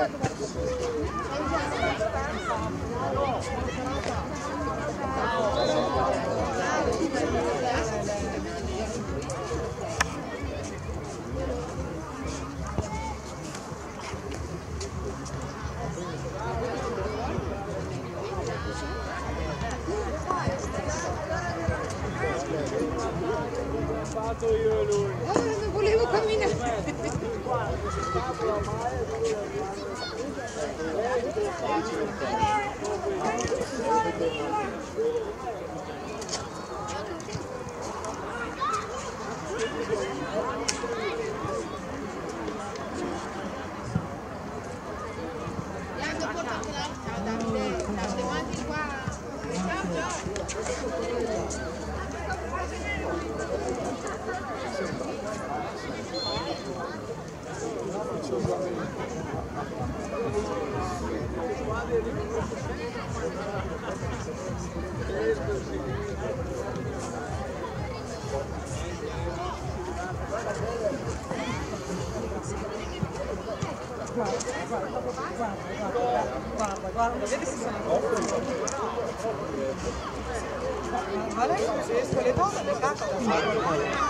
Victor, Kele. Kele. Ah, non volevo camminare. Thank you. Vale? Se esco le donne, le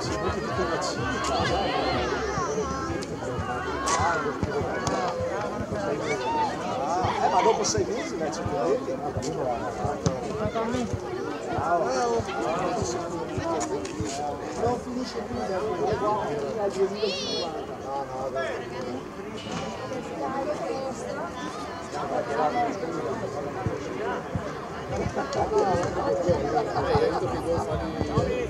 cacca. No, cazzo, tutti tutti vaccini. Ah, eh, ma dopo sei mesi vai ci vedi? Non finisce più da 2050. No, no, dai. Ah,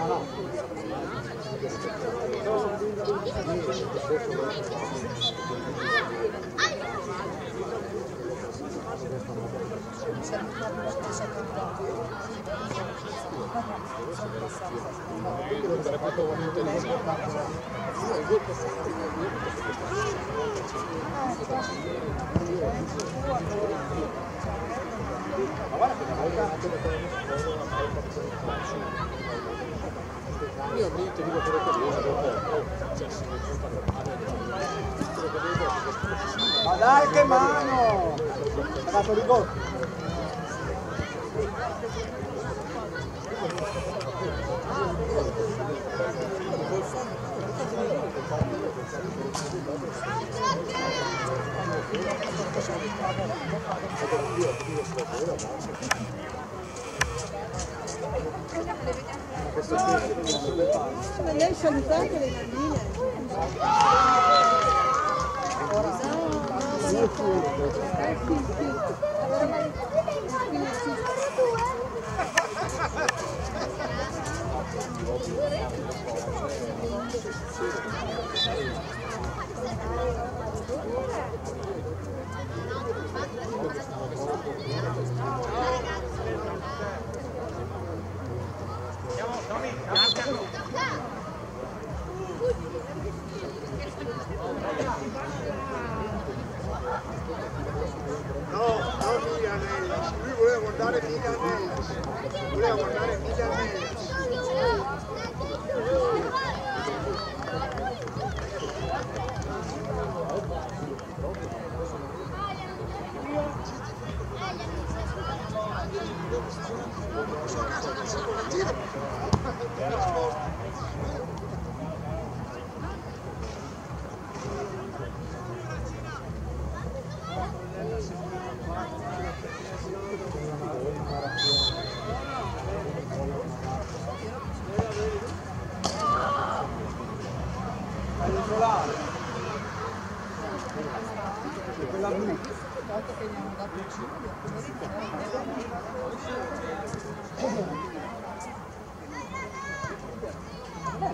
Grazie. io ammetto dico quello che vedo dopo cioè se mi quello che vedo ma dai che mano ha dato rigore Grazie! Ma lei salutate le bambine. No, no, no.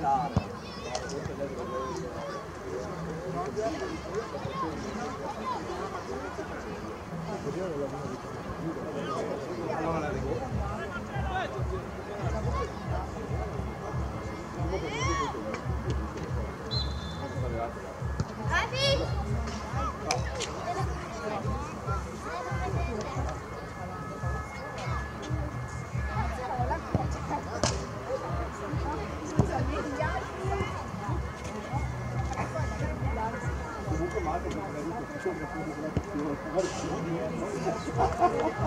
Gracias.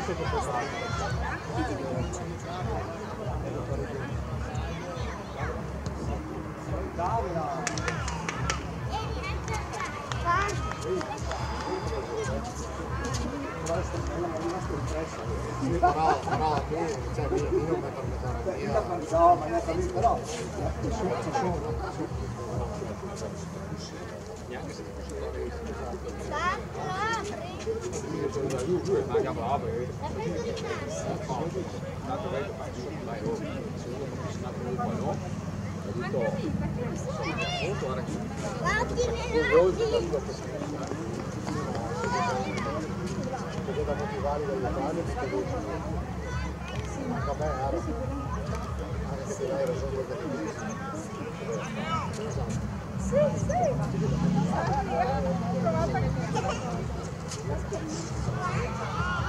tutto per quest'anno. però, però tu, cioè, io, io non mi permetterò di dire. No, ma è però. Sì, sì. Let's go.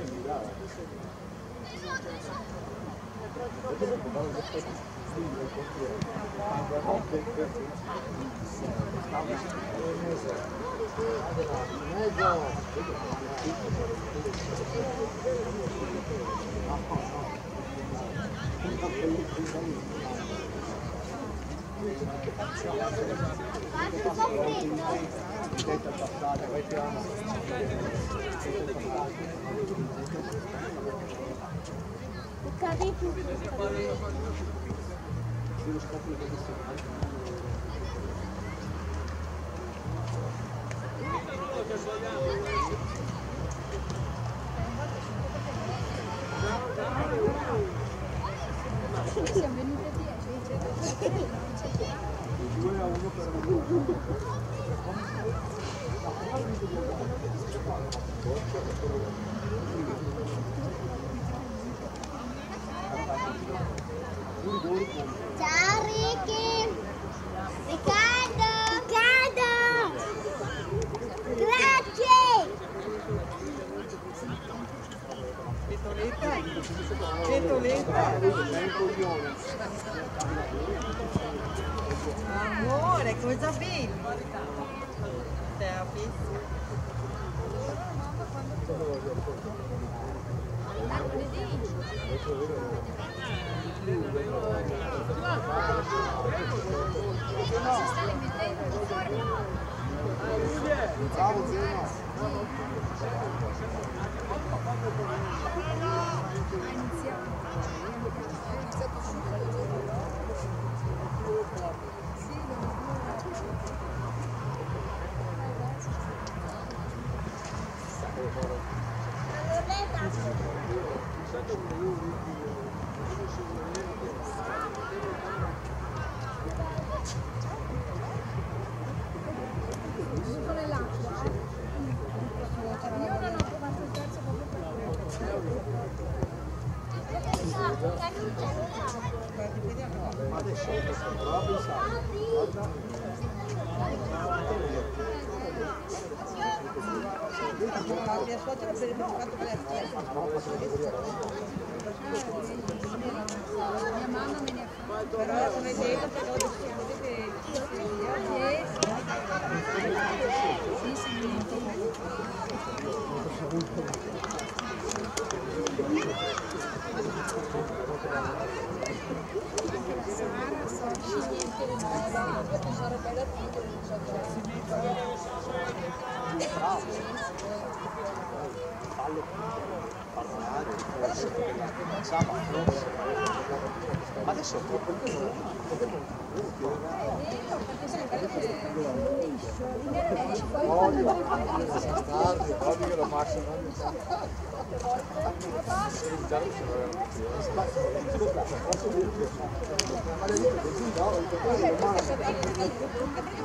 Una calma di mirare. ஊருக்கு Amore, cosa bella! Te la Bravo Zeno! mia suocera per il no, quanto me la Mia mamma me ne ha fatto. Però come detto, però diciamo che sì, sì, Fallo parlare, sabato. Ma adesso è troppo Odio, bastardi, odio che lo massimo. Infatti,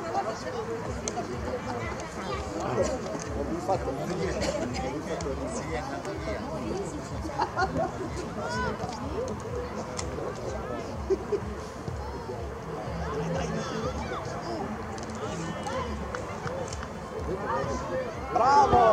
Bravo!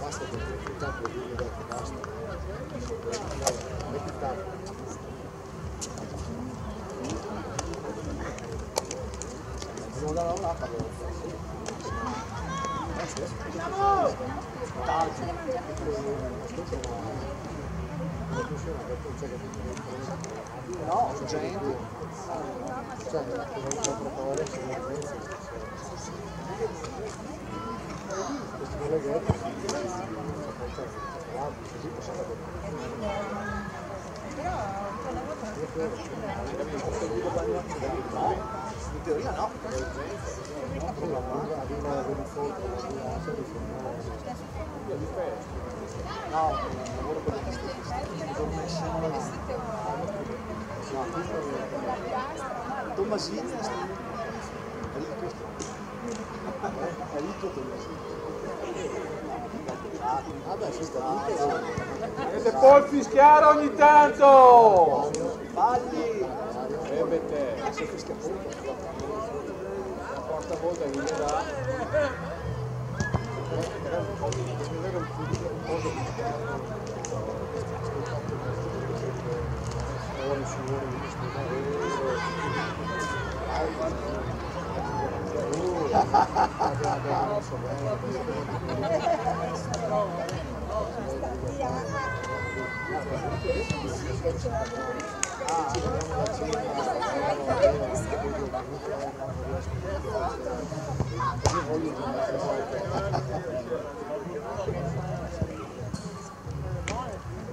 Basta che il campo di detto basta. Metti il campo. Andiamo da là, No, gente. Cioè, non c'è proporre, questi colleghetti. Così possiamo In teoria no. No, lavoro per la castellina. Tommasini è ricco. È ricco Tommasini. Vabbè, si sta. Dovete poi fischiare ogni tanto! Άλλη έμπεται σε θρησκευτούν. Από αυτά βόλτα γυναίκα. Thank you.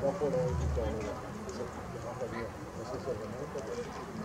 Dopo lo ritorno, se ti chiamata via, questo è il momento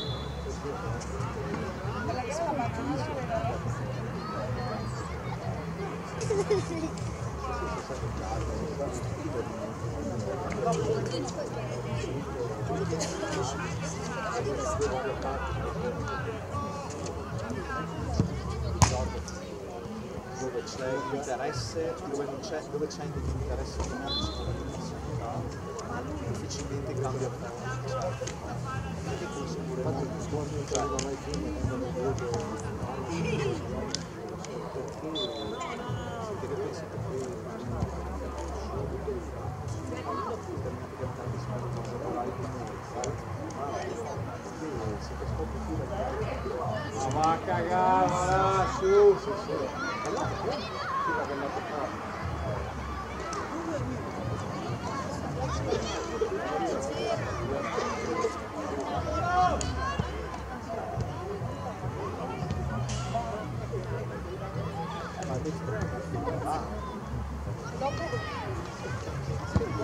dove c'è interesse, dove non c'è, dove c'è interesse commerciale, difficilmente vedo perché penso che Ma va a cagare, ma là, su, su,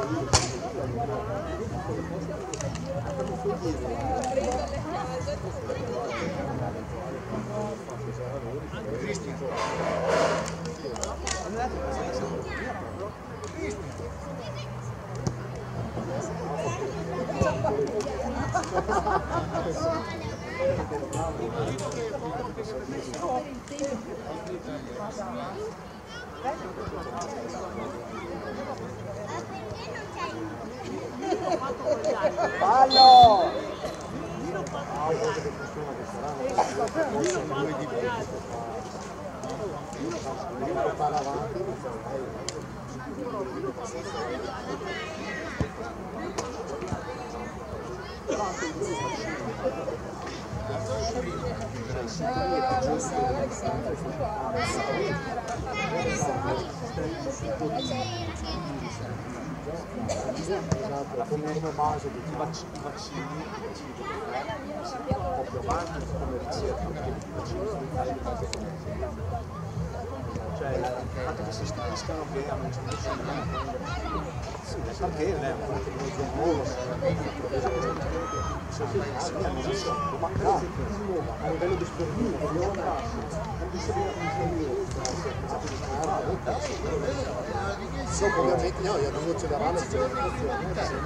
su. Fallo! Come base di vaccini, i vaccini, i vaccini di un po' più avanti come ricerca, perché i vaccini sono sì, non un fatto di mezzo nuovo, ma a livello di sportivo, Dopo ovviamente no, io non accelerare siamo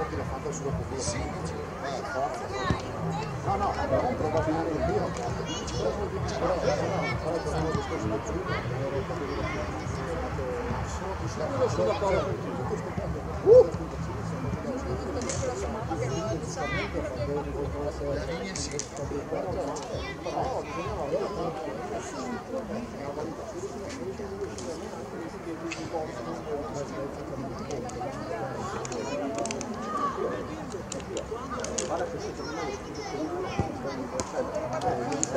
che l'ha fatta sulla copia. No, no, non provocare il mio. Però, però, sono d'accordo con te. Uh!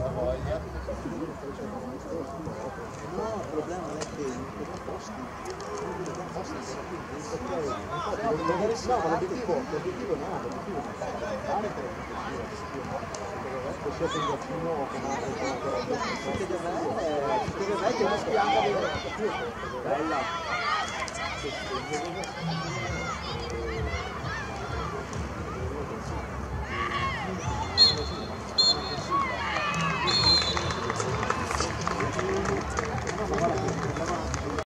la voglia. No, il problema è che non vedo posti. Non vedo posti perché no, l'obiettivo, l'obiettivo no, l'obiettivo è fare per l'obiettivo. è per il vaccino o con altri che deve essere una spiaggia bella.